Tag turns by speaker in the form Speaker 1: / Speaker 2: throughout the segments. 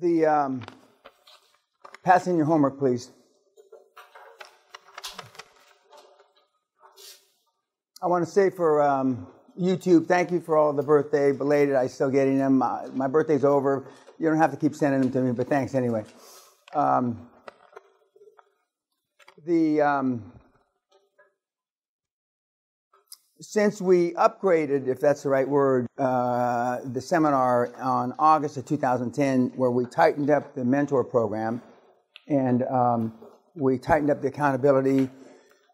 Speaker 1: The um, pass in your homework, please. I want to say for um, YouTube, thank you for all the birthday belated. I still getting them. Uh, my birthday's over. You don't have to keep sending them to me, but thanks anyway. Um, the um, since we upgraded, if that's the right word, uh, the seminar on August of 2010, where we tightened up the mentor program and um, we tightened up the accountability,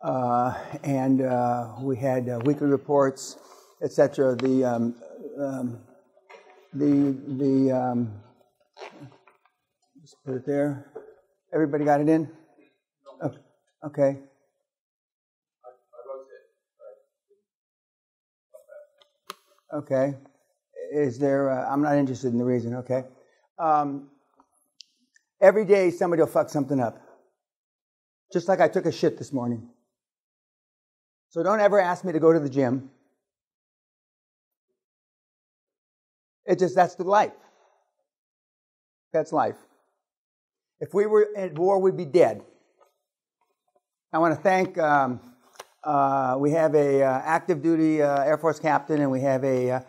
Speaker 1: uh, and uh, we had uh, weekly reports, etc. The um, um, the the um, just put it there. Everybody got it in? Okay. Okay. Is there, uh, I'm not interested in the reason, okay? Um, every day somebody will fuck something up. Just like I took a shit this morning. So don't ever ask me to go to the gym. It just, that's the life. That's life. If we were at war, we'd be dead. I want to thank um, uh, we have a uh, active duty uh, Air Force captain, and we have a, uh,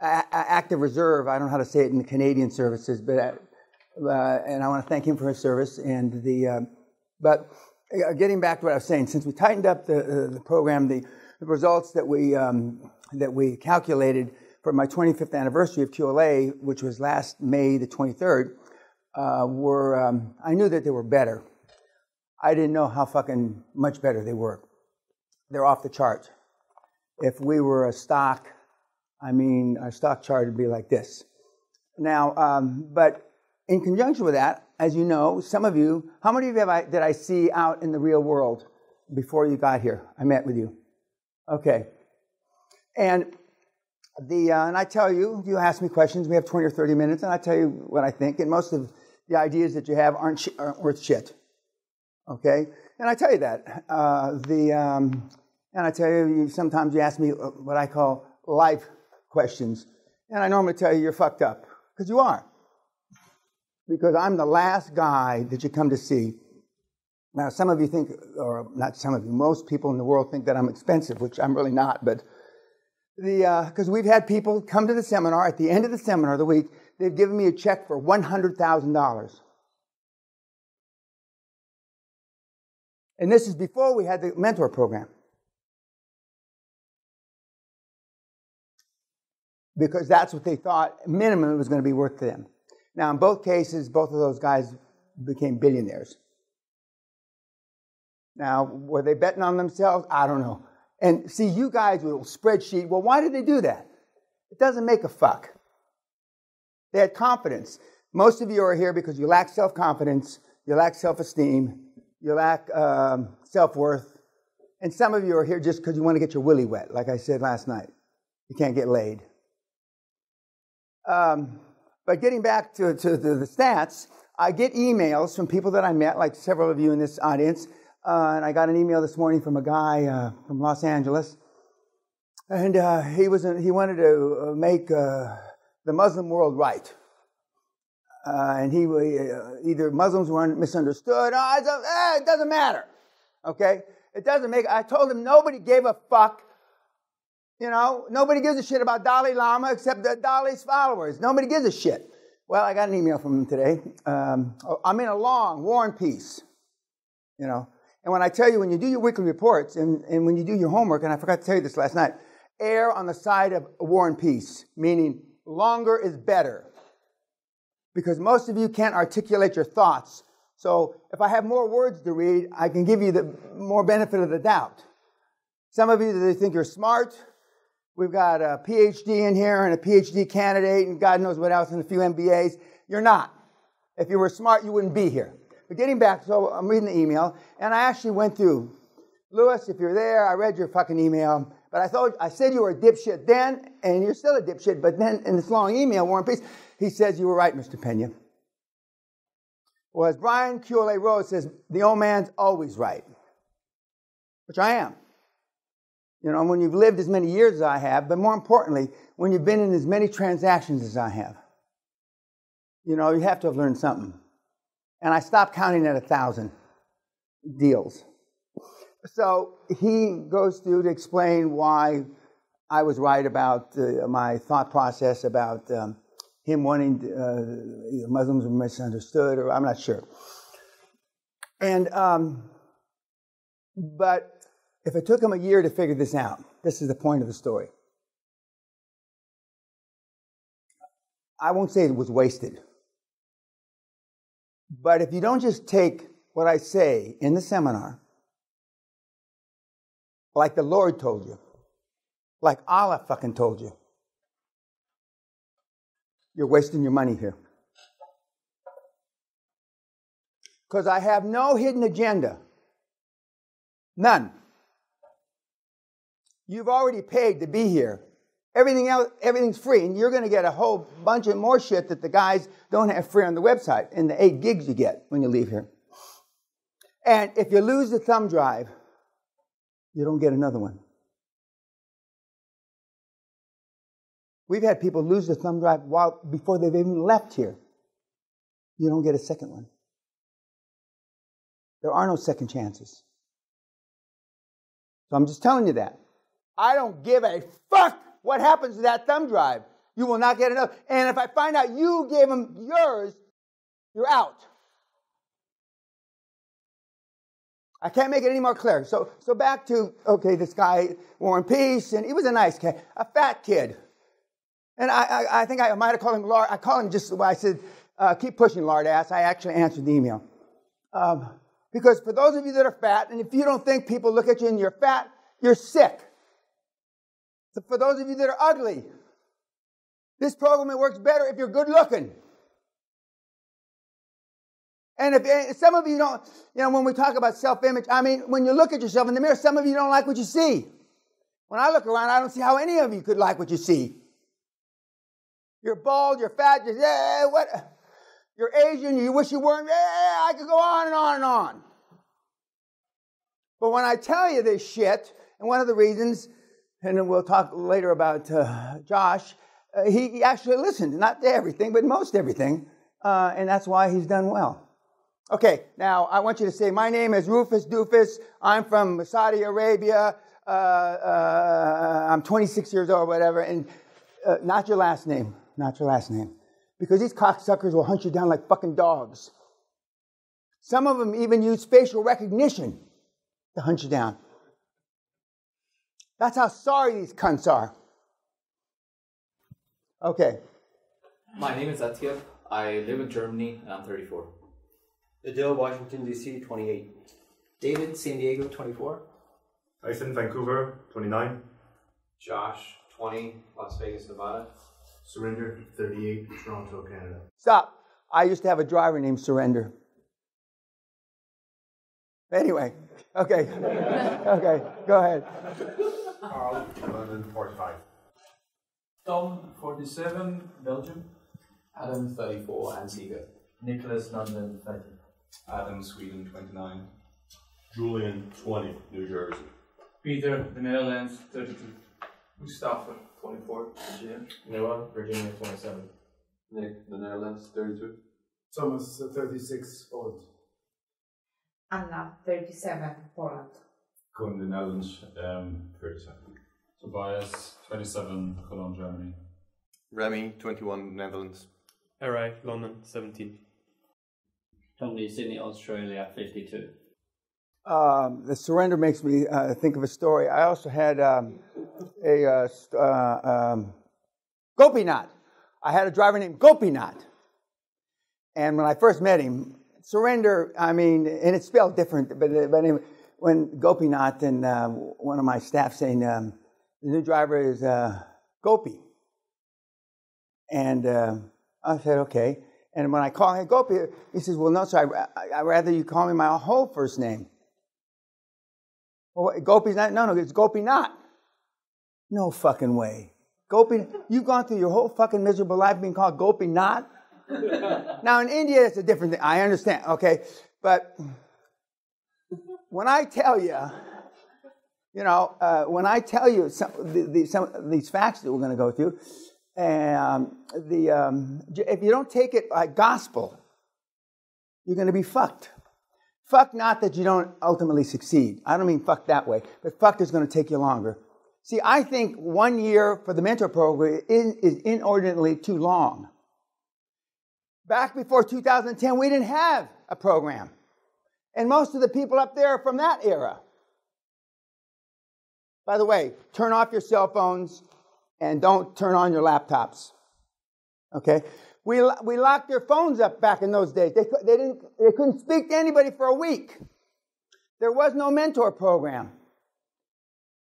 Speaker 1: a, active reserve. I don't know how to say it in the Canadian services, but uh, and I want to thank him for his service. And the but getting back to what I was saying, since we tightened up the the program, the, the results that we um, that we calculated for my 25th anniversary of QLA, which was last May the 23rd, were um, I knew that they were better. I didn't know how fucking much better they were they're off the chart. If we were a stock, I mean, our stock chart would be like this. Now, um, but in conjunction with that, as you know, some of you, how many of you have I, did I see out in the real world before you got here? I met with you. Okay. And the, uh, and I tell you, you ask me questions, we have 20 or 30 minutes, and I tell you what I think, and most of the ideas that you have aren't, sh- aren't worth shit. Okay? And I tell you that. Uh, the, um, and I tell you, sometimes you ask me what I call life questions. And I normally tell you you're fucked up, because you are. Because I'm the last guy that you come to see. Now, some of you think, or not some of you, most people in the world think that I'm expensive, which I'm really not, but the, because uh, we've had people come to the seminar, at the end of the seminar of the week, they've given me a check for $100,000. And this is before we had the mentor program. because that's what they thought minimum was going to be worth to them. Now, in both cases, both of those guys became billionaires. Now, were they betting on themselves? I don't know. And see, you guys with a spreadsheet, well, why did they do that? It doesn't make a fuck. They had confidence. Most of you are here because you lack self confidence, you lack self esteem, you lack um, self worth, and some of you are here just because you want to get your willy wet, like I said last night. You can't get laid. Um, but getting back to, to the, the, stats, I get emails from people that I met, like several of you in this audience. Uh, and I got an email this morning from a guy uh, from Los Angeles. And uh, he, was he wanted to uh, make uh, the Muslim world right. Uh, and he either Muslims were misunderstood. Oh, eh, it doesn't matter. Okay? It doesn't make, I told him nobody gave a fuck you know, nobody gives a shit about Dalai Lama except the Dalai's followers. Nobody gives a shit. Well, I got an email from him today. Um, I'm in a long war and peace. You know, and when I tell you, when you do your weekly reports and, and when you do your homework, and I forgot to tell you this last night, err on the side of war and peace, meaning longer is better. Because most of you can't articulate your thoughts. So if I have more words to read, I can give you the more benefit of the doubt. Some of you, they think you're smart. We've got a PhD in here and a PhD candidate and God knows what else and a few MBAs. You're not. If you were smart, you wouldn't be here. But getting back, so I'm reading the email and I actually went through. Lewis, if you're there, I read your fucking email. But I thought I said you were a dipshit then, and you're still a dipshit. But then in this long email, War and Peace, he says you were right, Mr. Peña. Well, as Brian QLA Rose says, the old man's always right, which I am. You know, when you've lived as many years as I have, but more importantly, when you've been in as many transactions as I have. you know, you have to have learned something. And I stopped counting at a thousand deals. So he goes through to explain why I was right about uh, my thought process about um, him wanting uh, Muslims were misunderstood, or I'm not sure. And um, but if it took him a year to figure this out, this is the point of the story. I won't say it was wasted. But if you don't just take what I say in the seminar, like the Lord told you, like Allah fucking told you, you're wasting your money here. Because I have no hidden agenda. None. You've already paid to be here. Everything else, everything's free, and you're going to get a whole bunch of more shit that the guys don't have free on the website in the eight gigs you get when you leave here. And if you lose the thumb drive, you don't get another one. We've had people lose the thumb drive while before they've even left here. You don't get a second one. There are no second chances. So I'm just telling you that. I don't give a fuck what happens to that thumb drive. You will not get another. And if I find out you gave him yours, you're out. I can't make it any more clear. So, so back to okay, this guy War and Peace, and he was a nice kid, a fat kid, and I, I, I think I might have called him Lard. I called him just I said, uh, keep pushing, lard ass. I actually answered the email. Um, because for those of you that are fat, and if you don't think people look at you and you're fat, you're sick. So for those of you that are ugly, this program it works better if you're good looking. And if eh, some of you don't, you know, when we talk about self image, I mean, when you look at yourself in the mirror, some of you don't like what you see. When I look around, I don't see how any of you could like what you see. You're bald, you're fat, you're, yeah, what? You're Asian, you wish you weren't, yeah, I could go on and on and on. But when I tell you this shit, and one of the reasons and we'll talk later about uh, Josh. Uh, he, he, actually listened, not to everything, but most everything, uh, and that's why he's done well. Okay, now I want you to say, My name is Rufus Doofus. I'm from Saudi Arabia. Uh, uh, I'm 26 years old, whatever, and uh, not your last name, not your last name. Because these cocksuckers will hunt you down like fucking dogs. Some of them even use facial recognition to hunt you down. That's how sorry these cunts are. Okay.
Speaker 2: My name is Atiel. I live in Germany and I'm 34.
Speaker 3: Adil, Washington, D.C., 28.
Speaker 4: David, San Diego, 24.
Speaker 5: Tyson, Vancouver, 29.
Speaker 6: Josh, 20, Las Vegas, Nevada.
Speaker 7: Surrender, 38, Toronto, Canada.
Speaker 1: Stop. I used to have a driver named Surrender. Anyway, okay. okay, go ahead.
Speaker 7: Carl, London, 45.
Speaker 8: Tom, 47, Belgium.
Speaker 2: Adam, 34, Antigua.
Speaker 9: Nicholas, London, 30.
Speaker 10: Adam, Sweden, 29.
Speaker 11: Julian, 20, New Jersey.
Speaker 8: Peter, the Netherlands, 32. Mustafa, 24, Virginia.
Speaker 2: Noah, Virginia, 27.
Speaker 10: Nick, the Netherlands, 32.
Speaker 12: Thomas, uh, 36, Poland.
Speaker 13: Anna, 37, Poland.
Speaker 14: Koen, the Netherlands, um, 37.
Speaker 15: Tobias, 27, Cologne, Germany.
Speaker 16: Remy, 21, Netherlands.
Speaker 17: Alright, London, 17.
Speaker 18: Tony, Sydney, Australia, 52.
Speaker 1: Um, the surrender makes me uh, think of a story. I also had um, a uh, uh, um, Gopinath. I had a driver named Gopinath. And when I first met him, surrender, I mean, and it's spelled different, but, but anyway, when Gopinath and uh, one of my staff saying, um, the new driver is uh, Gopi. And uh, I said, okay. And when I call him Gopi, he says, well, no, sir, I, I rather you call me my whole first name. Well, Gopi's not, no, no, it's Gopi. No fucking way. Gopi, you've gone through your whole fucking miserable life being called Gopi not? now in India, it's a different thing. I understand, okay? But when I tell you, you know, uh, when I tell you some, the, the, some of these facts that we're going to go through, um, the, um, if you don't take it like gospel, you're going to be fucked. Fuck not that you don't ultimately succeed. I don't mean fuck that way, but fuck is going to take you longer. See, I think one year for the mentor program is, inordinately too long. Back before 2010, we didn't have a program. And most of the people up there are from that era. By the way, turn off your cell phones and don't turn on your laptops. Okay? We, we locked their phones up back in those days. They, they, didn't, they couldn't speak to anybody for a week. There was no mentor program.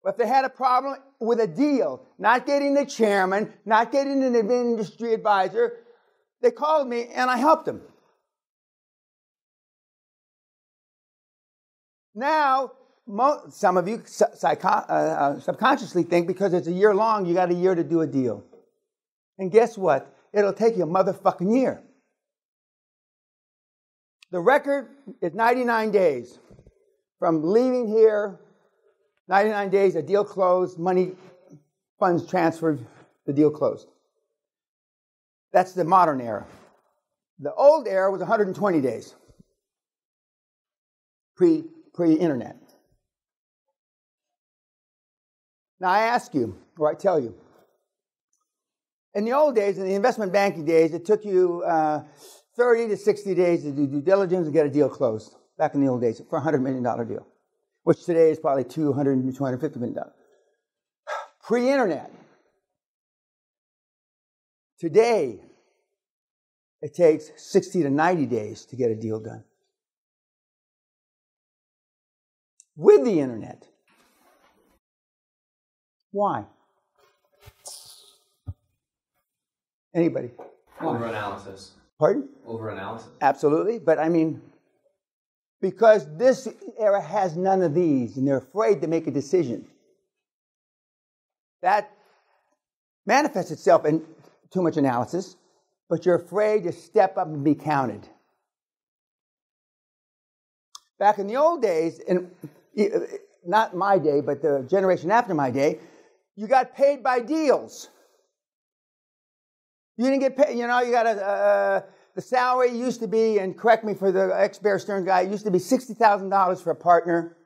Speaker 1: But they had a problem with a deal, not getting the chairman, not getting an industry advisor, they called me and I helped them. Now, some of you uh, uh, subconsciously think because it's a year long, you got a year to do a deal. And guess what? It'll take you a motherfucking year. The record is 99 days from leaving here, 99 days, a deal closed, money, funds transferred, the deal closed. That's the modern era. The old era was 120 days, pre pre internet. Now I ask you, or I tell you, in the old days, in the investment banking days, it took you uh, 30 to 60 days to do due diligence and get a deal closed. Back in the old days, for a $100 million deal, which today is probably 200 to 250 million dollars. Pre-internet. Today, it takes 60 to 90 days to get a deal done. With the internet. Why? Anybody?
Speaker 6: Over analysis.
Speaker 1: Pardon?
Speaker 6: Over analysis.
Speaker 1: Absolutely, but I mean, because this era has none of these and they're afraid to make a decision. That manifests itself in too much analysis, but you're afraid to step up and be counted. Back in the old days, and not my day, but the generation after my day, you got paid by deals. You didn't get paid, you know, you got a, the salary used to be, and correct me for the ex Bear Stearns guy, it used to be $60,000 for a partner,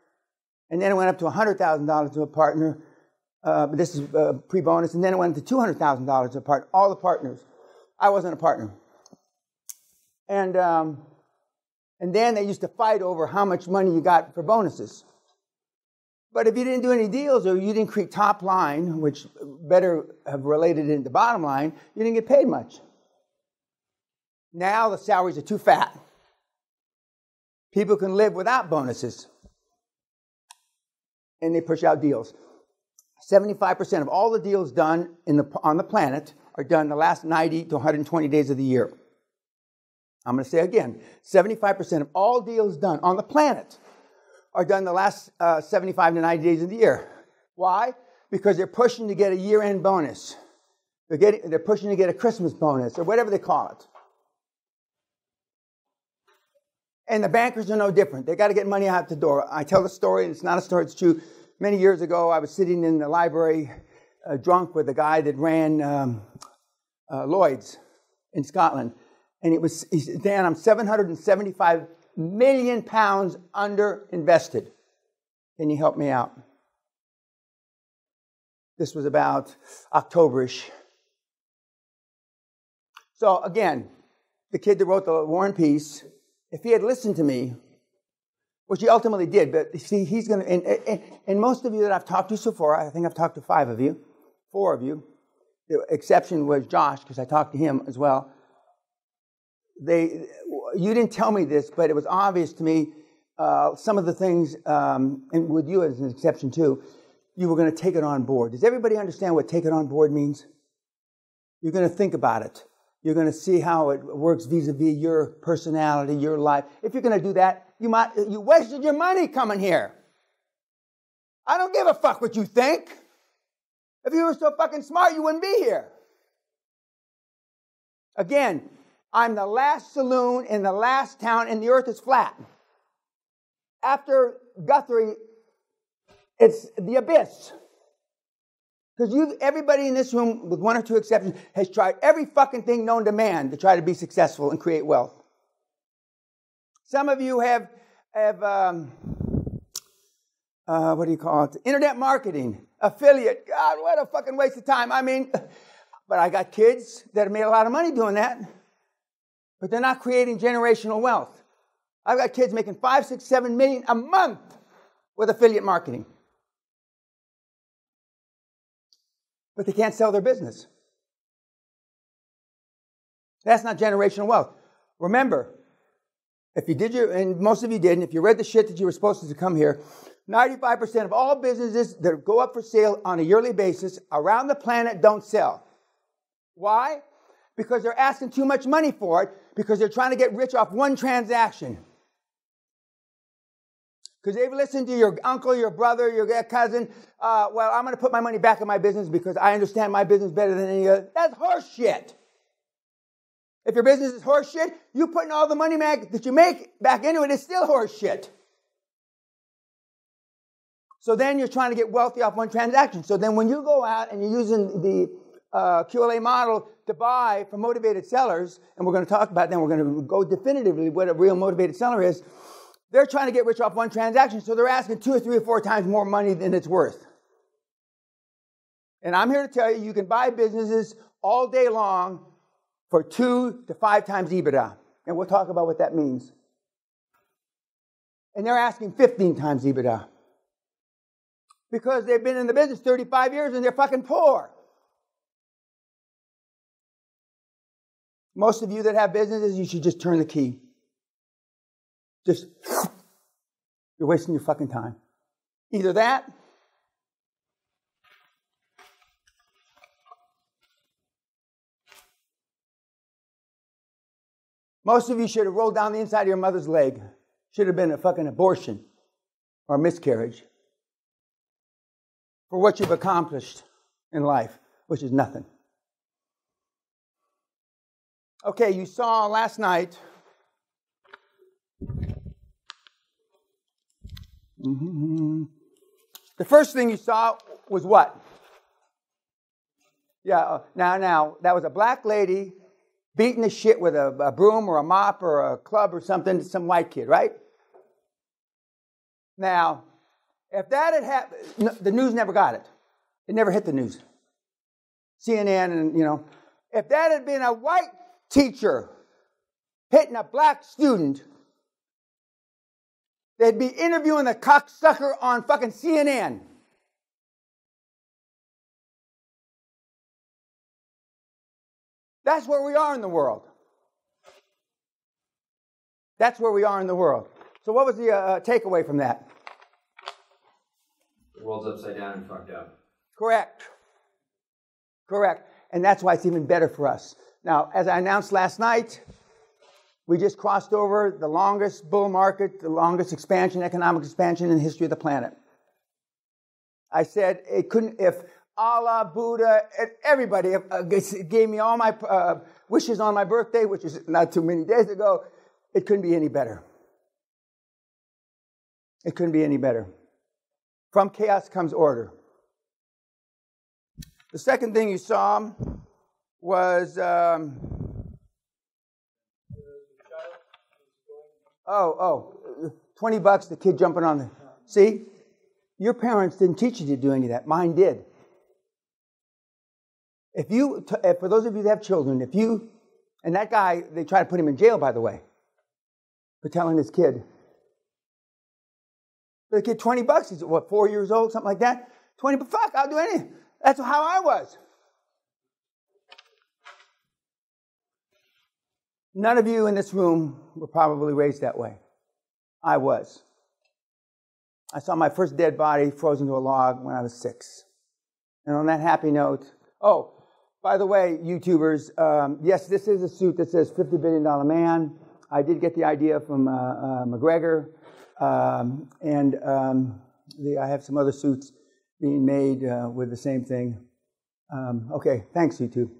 Speaker 1: and then it went up to $100,000 to a partner. Uh, but this is uh, pre bonus, and then it went to $200,000 a partner, all the partners. I wasn't a partner. And, um, and then they used to fight over how much money you got for bonuses. But if you didn't do any deals or you didn't create top line, which better have related into bottom line, you didn't get paid much. Now the salaries are too fat. People can live without bonuses. And they push out deals. 75% of all the deals done the, on the planet are done the last 90 to 120 days of the year. I'm going to say again 75% of all deals done on the planet are done the last uh, 75 to 90 days of the year. Why? Because they're pushing to get a year end bonus. They're, getting, they're pushing to get a Christmas bonus or whatever they call it. And the bankers are no different. They got to get money out the door. I tell the story, and it's not a story, it's true. Many years ago, I was sitting in the library uh, drunk with a guy that ran um, uh, Lloyd's in Scotland. And it was, he said, Dan, I'm 775 million pounds under invested. Can you help me out? This was about Octoberish. So again, the kid that wrote the War and Peace, if he had listened to me, which he ultimately did, but see, he's going to, and, and, and, most of you that I've talked to so far, I think I've talked to five of you, four of you. The exception was Josh, because I talked to him as well they, you didn't tell me this, but it was obvious to me uh, some of the things, um, and with you as an exception too, you were going to take it on board. Does everybody understand what take it on board means? You're going to think about it. You're going to see how it works vis-a-vis your personality, your life. If you're going to do that, you might you wasted your money coming here. I don't give a fuck what you think. If you were so fucking smart, you wouldn't be here. Again, I'm the last saloon in the last town, and the earth is flat. After Guthrie, it's the abyss. Because you, everybody in this room, with one or two exceptions, has tried every fucking thing known to man to try to be successful and create wealth. Some of you have have um, uh, what do you call it? Internet marketing, affiliate. God, what a fucking waste of time. I mean, but I got kids that have made a lot of money doing that, but they're not creating generational wealth. I've got kids making five, six, seven million a month with affiliate marketing. But they can't sell their business. That's not generational wealth. Remember, if you did your, and most of you didn't, if you read the shit that you were supposed to come here, 95% of all businesses that go up for sale on a yearly basis around the planet don't sell. Why? Because they're asking too much money for it, because they're trying to get rich off one transaction. Because they've listened to your uncle, your brother, your cousin. Uh, well, I'm going to put my money back in my business because I understand my business better than any other. That's horseshit. If your business is horseshit, you putting all the money back that you make back into it is still horseshit. So then you're trying to get wealthy off one transaction. So then when you go out and you're using the uh, QLA model to buy from motivated sellers, and we're going to talk about then, we're going to go definitively what a real motivated seller is. They're trying to get rich off one transaction, so they're asking two or three or four times more money than it's worth. And I'm here to tell you, you can buy businesses all day long for two to five times EBITDA. And we'll talk about what that means. And they're asking 15 times EBITDA. Because they've been in the business 35 years and they're fucking poor. Most of you that have businesses, you should just turn the key. Just, you're wasting your fucking time. Either that, most of you should have rolled down the inside of your mother's leg. Should have been a fucking abortion or a miscarriage for what you've accomplished in life, which is nothing. Okay, you saw last night Mm-hmm. The first thing you saw was what? Yeah, uh, now, now, that was a black lady beating the shit with a, a broom or a mop or a club or something to some white kid, right? Now, if that had happened, the news never got it. It never hit the news. CNN and, you know, if that had been a white teacher hitting a black student, They'd be interviewing the cocksucker on fucking CNN. That's where we are in the world. That's where we are in the world. So, what was the uh, takeaway from that?
Speaker 6: The world's upside down and fucked up.
Speaker 1: Correct. Correct. And that's why it's even better for us. Now, as I announced last night, we just crossed over the longest bull market, the longest expansion, economic expansion in the history of the planet. I said it couldn't, if Allah, Buddha, everybody uh, gave me all my uh, wishes on my birthday, which is not too many days ago, it couldn't be any better. It couldn't be any better. From chaos comes order. The second thing you saw was um, Oh, oh, 20 bucks, the kid jumping on the. See? Your parents didn't teach you to do any of that. Mine did. If you, for those of you that have children, if you, and that guy, they try to put him in jail, by the way, for telling his kid. The kid, 20 bucks, he's what, four years old, something like that? 20, but fuck, I'll do anything. That's how I was. None of you in this room were probably raised that way. I was. I saw my first dead body frozen to a log when I was six. And on that happy note, oh, by the way, YouTubers, um, yes, this is a suit that says $50 billion man. I did get the idea from uh, uh, McGregor, um, and um, the, I have some other suits being made uh, with the same thing. Um, okay, thanks, YouTube.